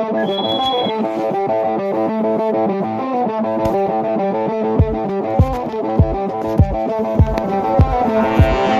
Thank you.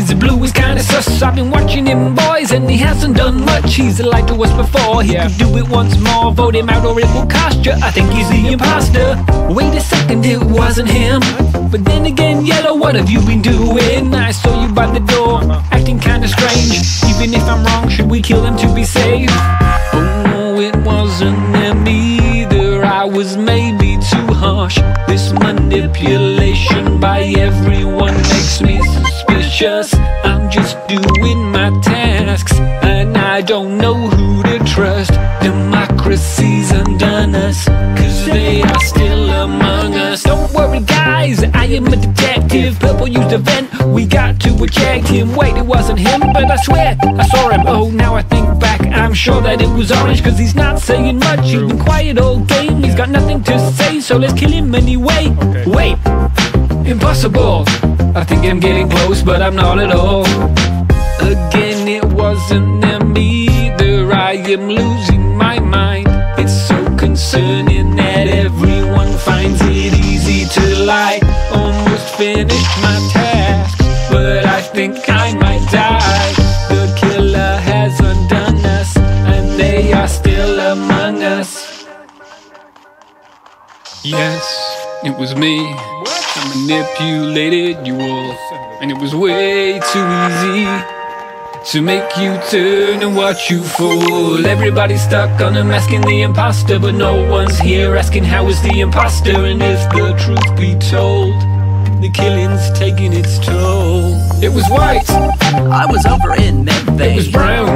Guys, Blue is kinda sus. I've been watching him boys and he hasn't done much. He's lied to us before, he could do it once more. Vote him out or it will cost you, I think he's the imposter. Wait a second, it wasn't him. But then again, Yellow, what have you been doing? I saw you by the door, acting kinda strange. Even if I'm wrong, should we kill him to be safe? Oh no, it wasn't them either. I was maybe too harsh. This manipulation by everyone makes me suspicious I'm just doing my tasks And I don't know who to trust. Democracy's undone us Cause they are still among us. Don't worry guys, I am a detective Purple used a vent, we got to eject him. Wait, it wasn't him, but I swear I saw him. Oh, now I think back, I'm sure that it was orange Cause he's not saying much, he's been quiet all game He's got nothing to say, so let's kill him anyway. Wait, Impossible! I think I'm getting close, but I'm not at all. Again, it wasn't them either. I am losing my mind. It's so concerning that everyone finds it easy to lie. Almost finished my task, but I think I might die. The killer has undone us, and they are still among us. Yes, it was me. I manipulated you all, and it was way too easy to make you turn and watch you fall. Everybody's stuck on unmasking the imposter, but no one's here asking how is the imposter. And if the truth be told, the killing's taking its toll. It was white, I was over in Medbay. it was brown,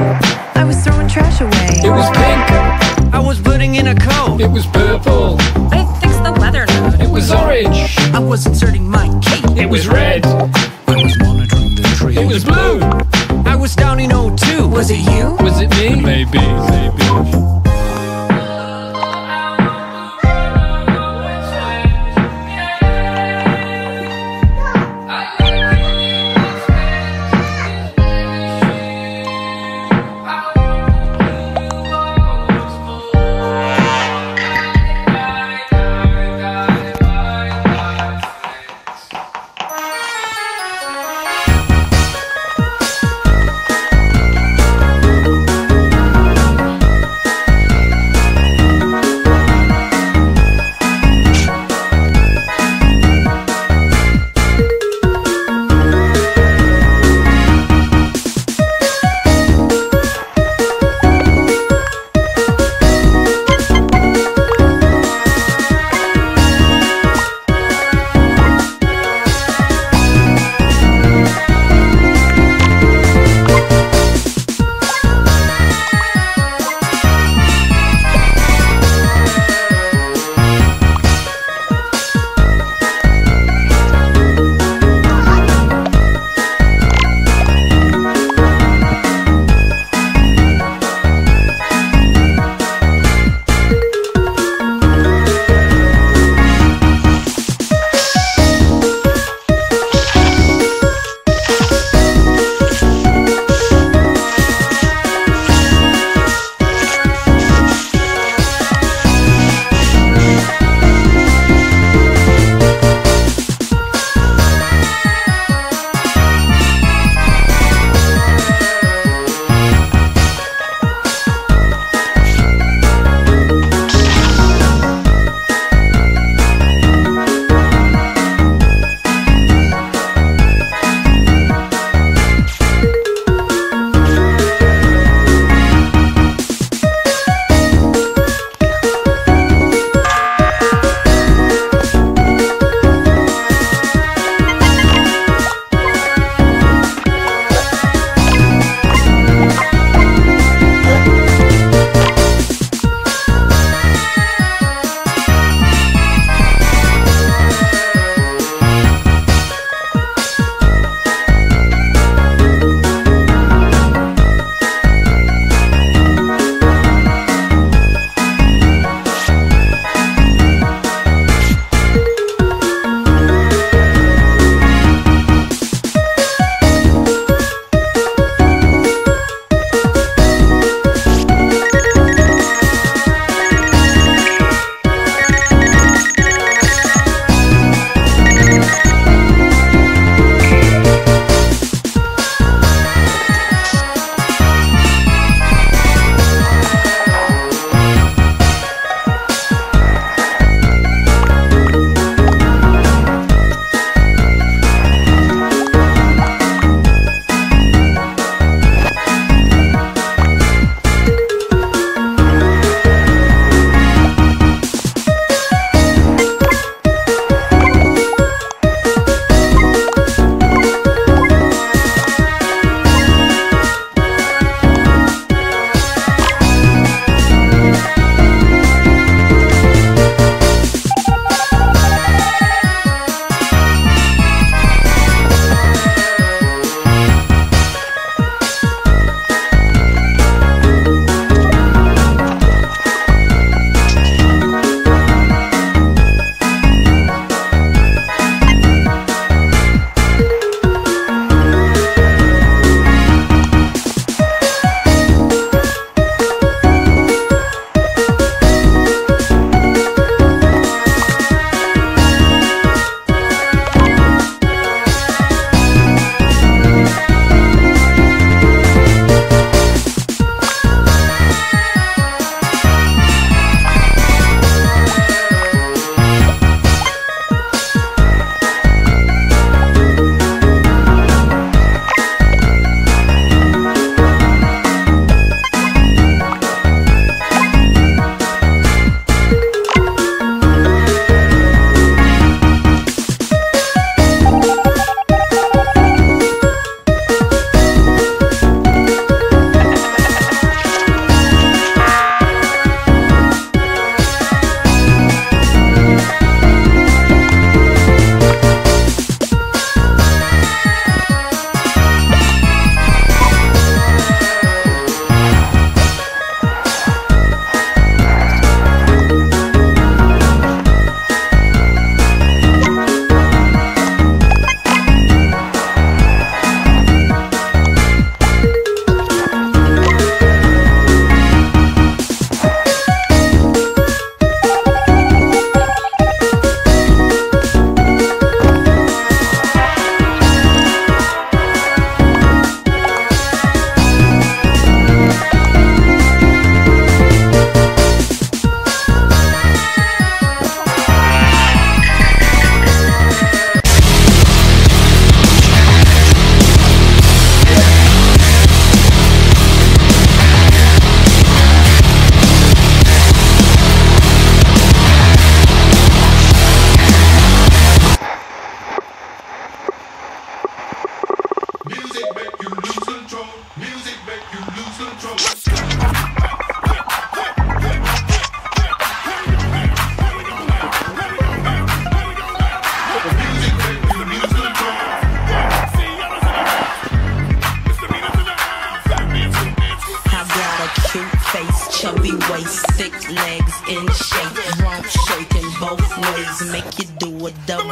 I was throwing trash away. it was pink, I was putting in a coat. it was purple, I fixed the weather node. it was orange, I was inserting my key. it was red, I was monitoring the tree. it was blue. I was down in O2. Was it you? Was it me? Maybe, maybe.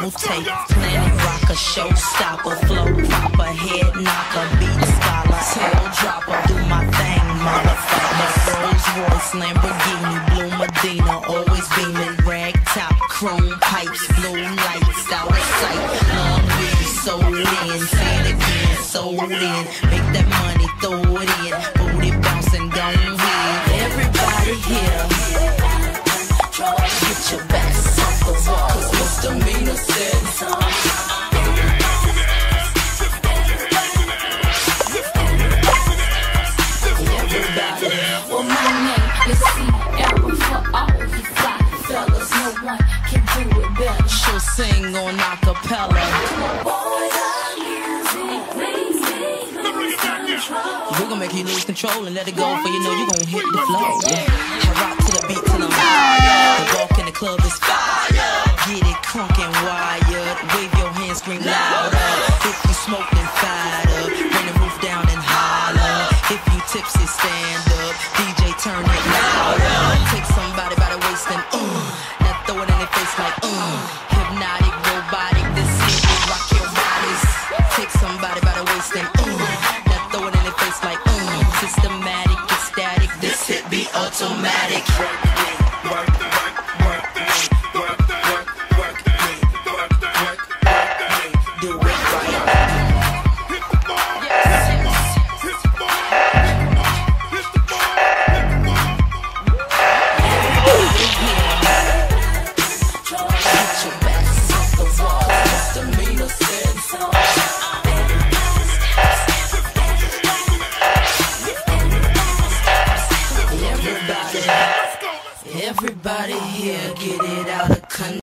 Double take. Planet rocker, showstopper, flow proper, head knocker, beat scholar, tail dropper, do my thing, motherfucker. Rolls Royce, Lamborghini, control and let it go, for you know you gonna hit the flow. I rock to the beat till I'm high. The walk in the club is fire. Get it crunk and wired. Wave your hands, scream louder. If you smoke, then fired up. Bring the roof down and holler. If you tipsy, stand up. DJ, turn it louder. Take somebody by the waist and uh. Now throw it in their face like uh. Hypnotic, robotic, this will rock your bodies. Take somebody by the waist and uh. Now throw it in their face like uh. Automatic.